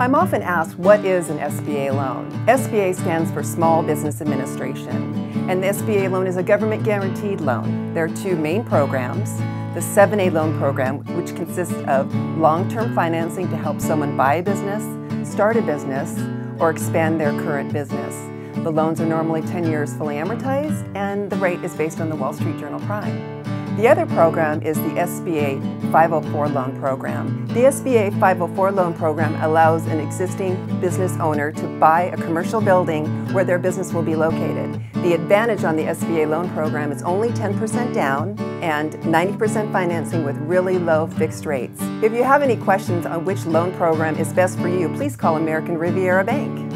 I'm often asked what is an SBA loan? SBA stands for Small Business Administration, and the SBA loan is a government guaranteed loan. There are two main programs. The 7A loan program, which consists of long-term financing to help someone buy a business, start a business, or expand their current business. The loans are normally 10 years fully amortized, and the rate is based on the Wall Street Journal Prime. The other program is the SBA 504 loan program. The SBA 504 loan program allows an existing business owner to buy a commercial building where their business will be located. The advantage on the SBA loan program is only 10% down and 90% financing with really low fixed rates. If you have any questions on which loan program is best for you, please call American Riviera Bank.